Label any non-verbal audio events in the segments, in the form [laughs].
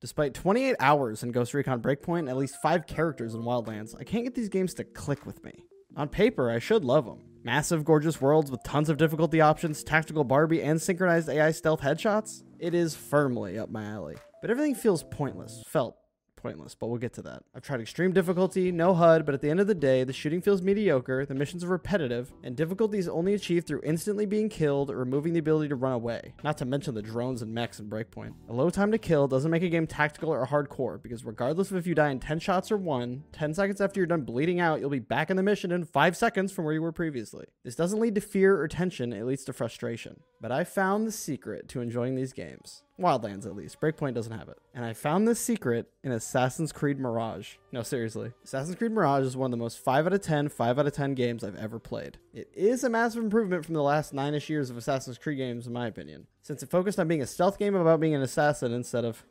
Despite 28 hours in Ghost Recon Breakpoint and at least 5 characters in Wildlands, I can't get these games to click with me. On paper, I should love them. Massive, gorgeous worlds with tons of difficulty options, tactical Barbie, and synchronized AI stealth headshots? It is firmly up my alley. But everything feels pointless, felt pointless, but we'll get to that. I've tried extreme difficulty, no HUD, but at the end of the day, the shooting feels mediocre, the missions are repetitive, and difficulty is only achieved through instantly being killed or removing the ability to run away, not to mention the drones and mechs in Breakpoint. A low time to kill doesn't make a game tactical or hardcore, because regardless of if you die in 10 shots or 1, 10 seconds after you're done bleeding out, you'll be back in the mission in 5 seconds from where you were previously. This doesn't lead to fear or tension, it leads to frustration. But I found the secret to enjoying these games. Wildlands, at least. Breakpoint doesn't have it. And I found this secret in Assassin's Creed Mirage. No, seriously. Assassin's Creed Mirage is one of the most 5 out of 10, 5 out of 10 games I've ever played. It is a massive improvement from the last 9 ish years of Assassin's Creed games, in my opinion, since it focused on being a stealth game about being an assassin instead of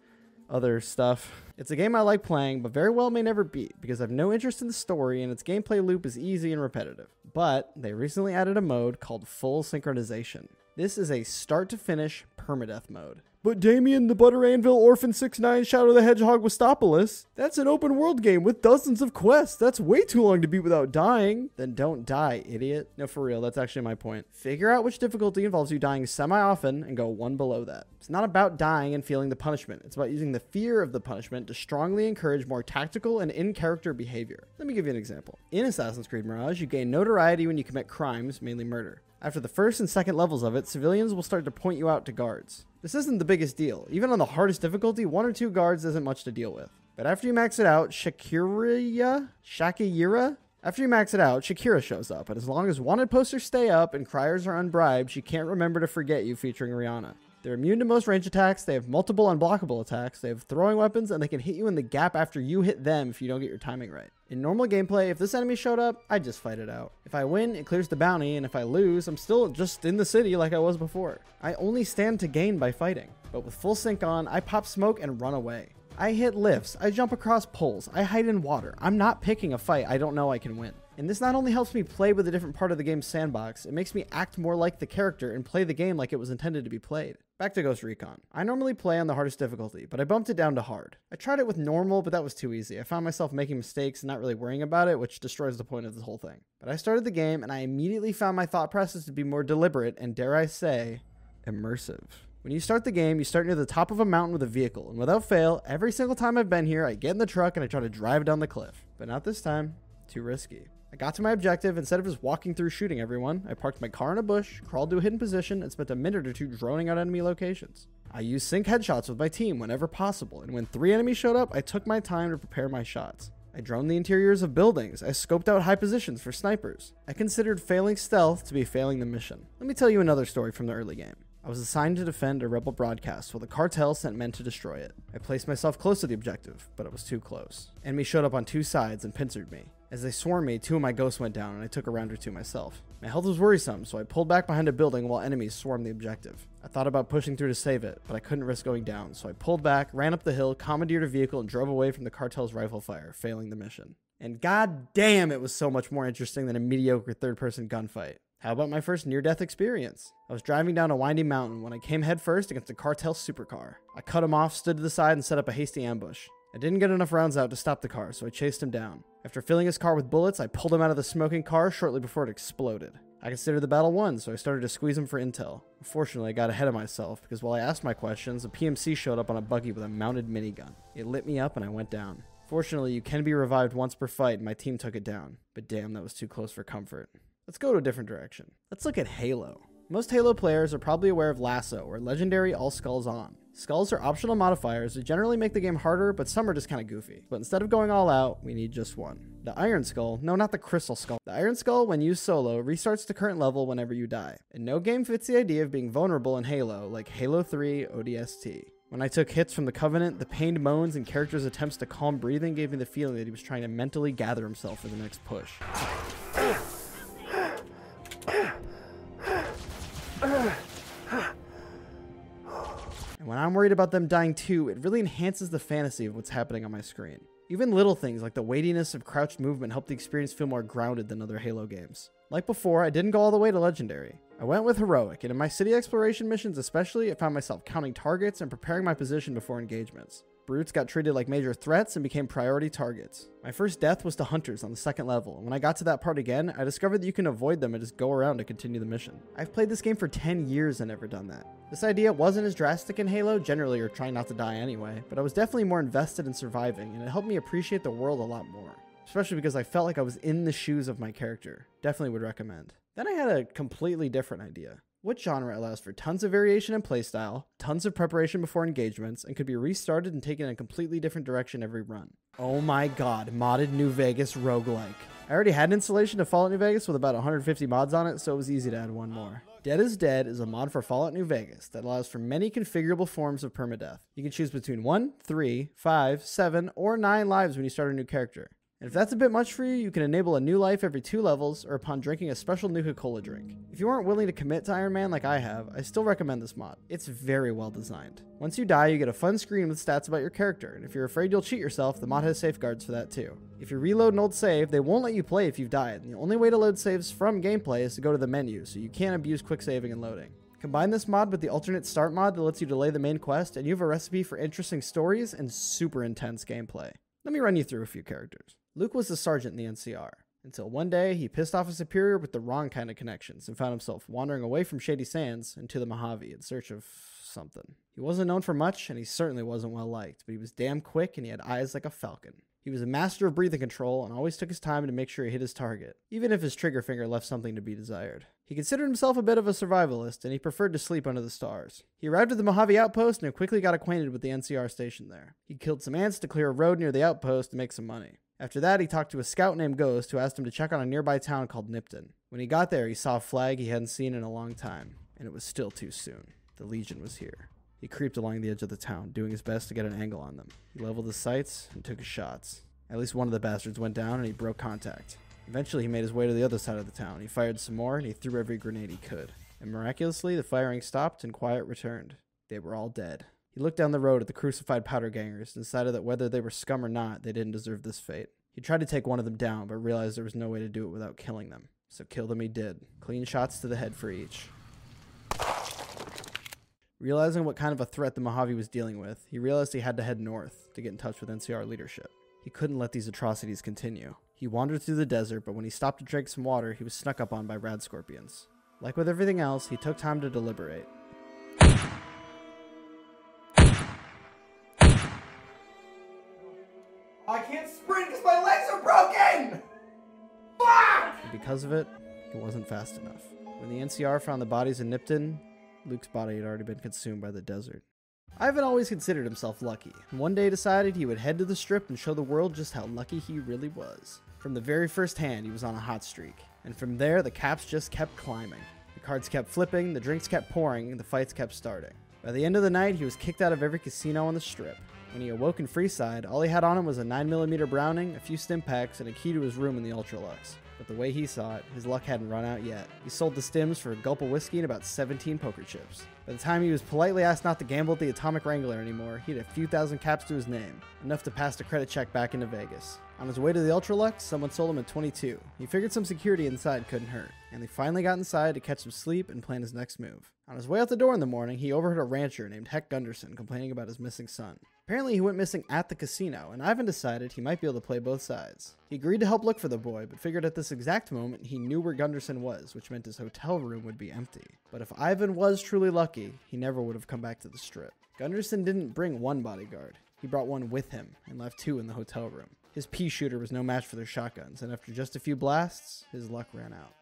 other stuff. It's a game I like playing, but very well may never beat because I have no interest in the story and its gameplay loop is easy and repetitive. But they recently added a mode called Full Synchronization. This is a start to finish permadeath mode. But Damien the Butter Anvil Orphan 6-9 Shadow the Hedgehog Westopolis? That's an open world game with dozens of quests. That's way too long to beat without dying. Then don't die, idiot. No, for real, that's actually my point. Figure out which difficulty involves you dying semi-often and go one below that. It's not about dying and feeling the punishment. It's about using the fear of the punishment to strongly encourage more tactical and in-character behavior. Let me give you an example. In Assassin's Creed Mirage, you gain notoriety when you commit crimes, mainly murder. After the first and second levels of it, civilians will start to point you out to guards. This isn't the biggest deal. Even on the hardest difficulty, one or two guards isn't much to deal with. But after you max it out, Shakira, Shakira, after you max it out, Shakira shows up, and as long as wanted posters stay up and criers are unbribed, she can't remember to forget you featuring Rihanna. They're immune to most range attacks, they have multiple unblockable attacks, they have throwing weapons, and they can hit you in the gap after you hit them if you don't get your timing right. In normal gameplay, if this enemy showed up, I'd just fight it out. If I win, it clears the bounty, and if I lose, I'm still just in the city like I was before. I only stand to gain by fighting. But with full sync on, I pop smoke and run away. I hit lifts, I jump across poles, I hide in water. I'm not picking a fight I don't know I can win. And this not only helps me play with a different part of the game's sandbox, it makes me act more like the character and play the game like it was intended to be played. Back to Ghost Recon. I normally play on the hardest difficulty, but I bumped it down to hard. I tried it with normal, but that was too easy. I found myself making mistakes and not really worrying about it, which destroys the point of the whole thing. But I started the game and I immediately found my thought process to be more deliberate and, dare I say, immersive. When you start the game, you start near the top of a mountain with a vehicle, and without fail, every single time I've been here, I get in the truck and I try to drive down the cliff. But not this time. Too risky. I got to my objective. Instead of just walking through shooting everyone, I parked my car in a bush, crawled to a hidden position, and spent a minute or two droning out enemy locations. I used sync headshots with my team whenever possible, and when three enemies showed up, I took my time to prepare my shots. I droned the interiors of buildings. I scoped out high positions for snipers. I considered failing stealth to be failing the mission. Let me tell you another story from the early game. I was assigned to defend a rebel broadcast while the cartel sent men to destroy it. I placed myself close to the objective, but it was too close. Enemy showed up on two sides and pincered me. As they swarmed me, two of my ghosts went down and I took a round or two myself. My health was worrisome, so I pulled back behind a building while enemies swarmed the objective. I thought about pushing through to save it, but I couldn't risk going down, so I pulled back, ran up the hill, commandeered a vehicle, and drove away from the cartel's rifle fire, failing the mission. And god damn, it was so much more interesting than a mediocre third person gunfight. How about my first near death experience? I was driving down a windy mountain when I came headfirst against a cartel supercar. I cut him off, stood to the side, and set up a hasty ambush. I didn't get enough rounds out to stop the car, so I chased him down. After filling his car with bullets, I pulled him out of the smoking car shortly before it exploded. I considered the battle won, so I started to squeeze him for intel. Unfortunately, I got ahead of myself because while I asked my questions, a PMC showed up on a buggy with a mounted minigun. It lit me up and I went down. Fortunately, you can be revived once per fight, and my team took it down. But damn, that was too close for comfort. Let's go to a different direction. Let's look at Halo. Most Halo players are probably aware of LASO, or Legendary All Skulls On. Skulls are optional modifiers that generally make the game harder, but some are just kind of goofy. But instead of going all out, we need just one. The Iron Skull, no, not the Crystal Skull. The Iron Skull, when used solo, restarts the current level whenever you die. And no game fits the idea of being vulnerable in Halo, like Halo 3 ODST. When I took hits from the Covenant, the pained moans and character's attempts to calm breathing gave me the feeling that he was trying to mentally gather himself for the next push. When I'm worried about them dying too, it really enhances the fantasy of what's happening on my screen. Even little things like the weightiness of crouched movement help the experience feel more grounded than other Halo games. Like before, I didn't go all the way to Legendary. I went with Heroic, and in my city exploration missions especially, I found myself counting targets and preparing my position before engagements. Brutes got treated like major threats and became priority targets. My first death was to hunters on the second level, and when I got to that part again, I discovered that you can avoid them and just go around to continue the mission. I've played this game for 10 years and never done that. This idea wasn't as drastic in Halo, generally you're trying not to die anyway, but I was definitely more invested in surviving, and it helped me appreciate the world a lot more. Especially because I felt like I was in the shoes of my character. Definitely would recommend. Then I had a completely different idea. What genre allows for tons of variation in playstyle, tons of preparation before engagements, and could be restarted and taken in a completely different direction every run? Oh my god, modded New Vegas roguelike. I already had an installation of Fallout New Vegas with about 150 mods on it, so it was easy to add one more. Dead is Dead is a mod for Fallout New Vegas that allows for many configurable forms of permadeath. You can choose between 1, 3, 5, 7, or 9 lives when you start a new character. And if that's a bit much for you, you can enable a new life every two levels or upon drinking a special Nuka Cola drink. If you aren't willing to commit to Iron Man like I have, I still recommend this mod. It's very well designed. Once you die, you get a fun screen with stats about your character, and if you're afraid you'll cheat yourself, the mod has safeguards for that too. If you reload an old save, they won't let you play if you've died, and the only way to load saves from gameplay is to go to the menu, so you can't abuse quick saving and loading. Combine this mod with the alternate start mod that lets you delay the main quest, and you have a recipe for interesting stories and super intense gameplay. Let me run you through a few characters. Luke was a sergeant in the NCR, until one day he pissed off a superior with the wrong kind of connections and found himself wandering away from Shady Sands into the Mojave in search of something. He wasn't known for much, and he certainly wasn't well liked, but he was damn quick and he had eyes like a falcon. He was a master of breathing control and always took his time to make sure he hit his target, even if his trigger finger left something to be desired. He considered himself a bit of a survivalist and he preferred to sleep under the stars. He arrived at the Mojave outpost and quickly got acquainted with the NCR station there. He killed some ants to clear a road near the outpost to make some money. After that, he talked to a scout named Ghost who asked him to check on a nearby town called Nipton. When he got there, he saw a flag he hadn't seen in a long time, and it was still too soon. The Legion was here. He creeped along the edge of the town, doing his best to get an angle on them. He leveled his sights and took his shots. At least one of the bastards went down and he broke contact. Eventually, he made his way to the other side of the town. He fired some more and he threw every grenade he could. And miraculously, the firing stopped and quiet returned. They were all dead. He looked down the road at the crucified powder gangers and decided that whether they were scum or not, they didn't deserve this fate. He tried to take one of them down, but realized there was no way to do it without killing them. So kill them he did. Clean shots to the head for each. Realizing what kind of a threat the Mojave was dealing with, he realized he had to head north to get in touch with NCR leadership. He couldn't let these atrocities continue. He wandered through the desert, but when he stopped to drink some water, he was snuck up on by rad scorpions. Like with everything else, he took time to deliberate. Because of it, he wasn't fast enough. When the NCR found the bodies in Nipton, Luke's body had already been consumed by the desert. Ivan always considered himself lucky, and one day decided he would head to the strip and show the world just how lucky he really was. From the very first hand, he was on a hot streak, and from there, the caps just kept climbing. The cards kept flipping, the drinks kept pouring, and the fights kept starting. By the end of the night, he was kicked out of every casino on the strip. When he awoke in Freeside, all he had on him was a 9mm Browning, a few stim packs, and a key to his room in the Ultra-Luxe. But the way he saw it, his luck hadn't run out yet. He sold the stims for a gulp of whiskey and about 17 poker chips. By the time he was politely asked not to gamble at the Atomic Wrangler anymore, he had a few thousand caps to his name, enough to pass a credit check back into Vegas. On his way to the Ultra-Luxe, someone sold him a 22. He figured some security inside couldn't hurt, and they finally got inside to catch some sleep and plan his next move. On his way out the door in the morning, he overheard a rancher named Heck Gunderson complaining about his missing son. Apparently, he went missing at the casino, and Ivan decided he might be able to play both sides. He agreed to help look for the boy, but figured at this exact moment he knew where Gunderson was, which meant his hotel room would be empty. But if Ivan was truly lucky, he never would have come back to the strip. Gunderson didn't bring one bodyguard, he brought one with him and left two in the hotel room. His pea shooter was no match for their shotguns, and after just a few blasts, his luck ran out.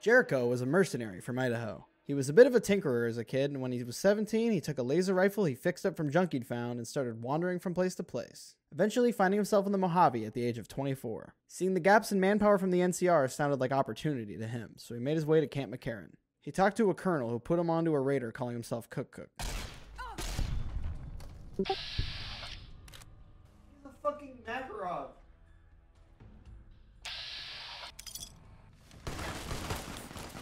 Jericho was a mercenary from Idaho. He was a bit of a tinkerer as a kid, and when he was 17, he took a laser rifle he fixed up from junk he'd found and started wandering from place to place, eventually finding himself in the Mojave at the age of 24. Seeing the gaps in manpower from the NCR sounded like opportunity to him, so he made his way to Camp McCarran. He talked to a colonel who put him onto a raider calling himself Cook Cook. He's a fucking Makarov.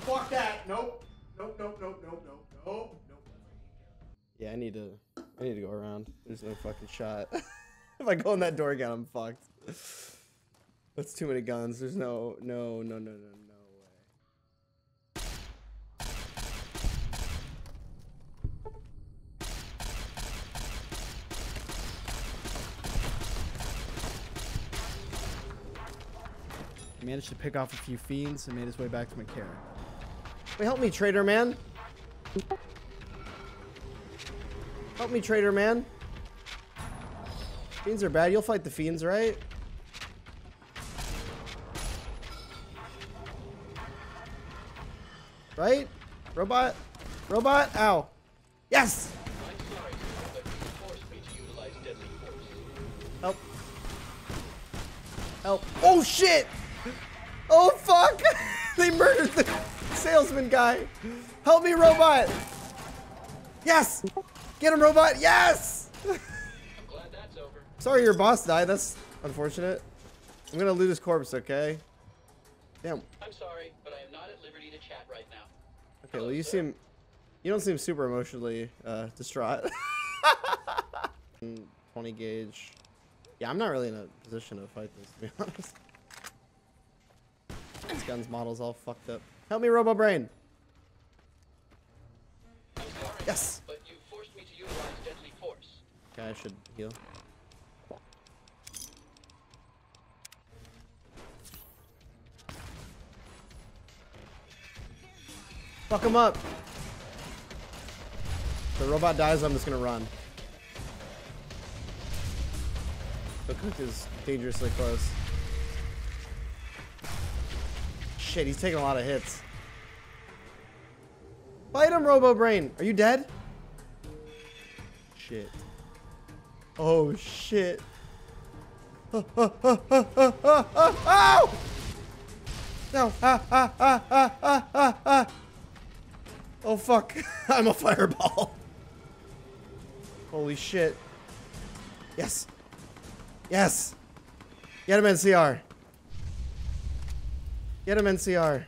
Fuck that. Nope nope, nope, nope, nope, nope, nope, nope. Yeah, I need to. I need to go around. There's no fucking shot. [laughs] if I go in that door again, I'm fucked. That's too many guns. There's no, no, no, no, no, no way. He managed to pick off a few fiends and made his way back to my care. Wait, help me, trader man. Help me, trader man. Fiends are bad. You'll fight the fiends, right? Right? Robot? Robot? Ow. Yes! Help. Help. Oh shit! Oh fuck! [laughs] they murdered the salesman guy. Help me, robot! Yes! Get him, robot! Yes! I'm glad that's over. Sorry your boss died. That's unfortunate. I'm gonna loot his corpse, okay? Damn. I'm sorry, but I am not at liberty to chat right now. Okay, well you seem you don't seem super emotionally uh, distraught. [laughs] 20 gauge. Yeah, I'm not really in a position to fight this, to be honest. This gun's model's all fucked up. Help me, Robo Brain. Sorry, Yes. but you forced me to utilize deadly force. Okay, I should heal. Fuck him up. If the robot dies, I'm just gonna run. The cook is dangerously close. Shit, he's taking a lot of hits. Fight him, Robo Brain. Are you dead? Shit. Oh shit. Ow! No! Ah, ah, ah, ah, ah, ah, ah. Oh fuck. [laughs] I'm a fireball. Holy shit. Yes. Yes. Get him NCR. Get him NCR.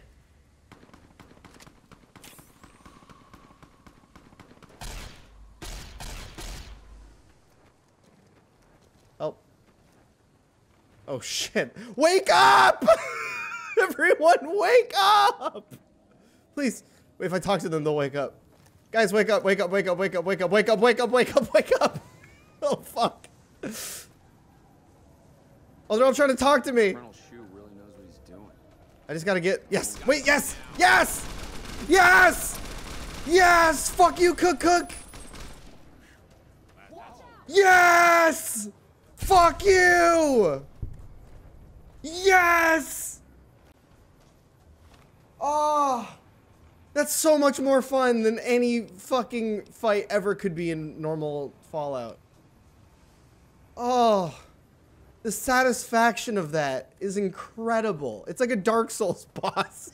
Oh. Oh shit. Wake up! [laughs] Everyone wake up! Please. If I talk to them, they'll wake up. Guys, wake up, wake up, wake up, wake up, wake up, wake up, wake up, wake up, wake up! [laughs] Oh fuck. Oh, they're all trying to talk to me. Colonel Hsu really knows what he's doing. I just gotta get. Yes! Wait, yes! Yes! Yes! Yes! Fuck you, Cook Cook! Yes! Fuck you! Yes! Oh! That's so much more fun than any fucking fight ever could be in normal Fallout. Oh. The satisfaction of that is incredible. It's like a Dark Souls [laughs] boss.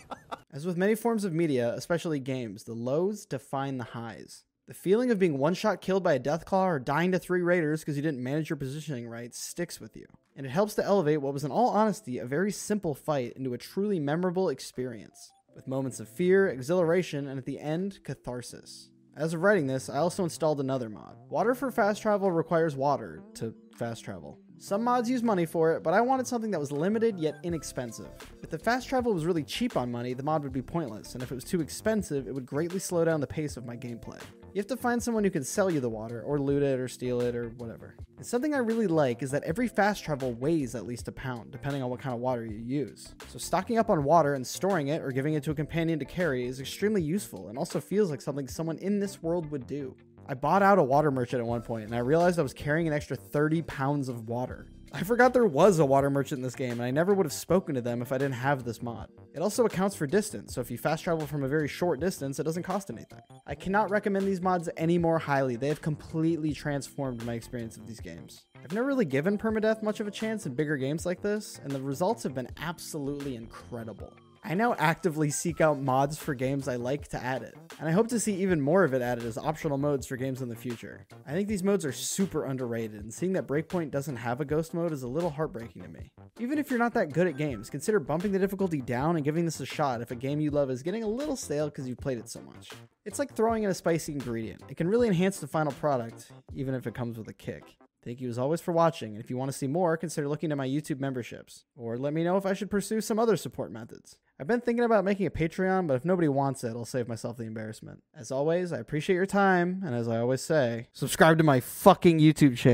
[laughs] As with many forms of media, especially games, the lows define the highs. The feeling of being one shot killed by a Deathclaw or dying to three raiders because you didn't manage your positioning right sticks with you. And it helps to elevate what was, in all honesty, a very simple fight into a truly memorable experience, with moments of fear, exhilaration, and at the end, catharsis. As of writing this, I also installed another mod. Water for fast travel requires water to fast travel. Some mods use money for it, but I wanted something that was limited yet inexpensive. If the fast travel was really cheap on money, the mod would be pointless, and if it was too expensive, it would greatly slow down the pace of my gameplay. You have to find someone who can sell you the water, or loot it, or steal it, or whatever. And something I really like is that every fast travel weighs at least a pound, depending on what kind of water you use. So stocking up on water and storing it, or giving it to a companion to carry, is extremely useful, and also feels like something someone in this world would do. I bought out a water merchant at one point, and I realized I was carrying an extra 30 pounds of water. I forgot there was a water merchant in this game, and I never would have spoken to them if I didn't have this mod. It also accounts for distance, so if you fast travel from a very short distance, it doesn't cost anything. I cannot recommend these mods any more highly. They have completely transformed my experience of these games. I've never really given permadeath much of a chance in bigger games like this, and the results have been absolutely incredible. I now actively seek out mods for games I like to add it, and I hope to see even more of it added as optional modes for games in the future. I think these modes are super underrated, and seeing that Breakpoint doesn't have a ghost mode is a little heartbreaking to me. Even if you're not that good at games, consider bumping the difficulty down and giving this a shot if a game you love is getting a little stale because you've played it so much. It's like throwing in a spicy ingredient. It can really enhance the final product, even if it comes with a kick. Thank you as always for watching, and if you want to see more, consider looking at my YouTube memberships, or let me know if I should pursue some other support methods. I've been thinking about making a Patreon, but if nobody wants it, I'll save myself the embarrassment. As always, I appreciate your time, and as I always say, subscribe to my fucking YouTube channel.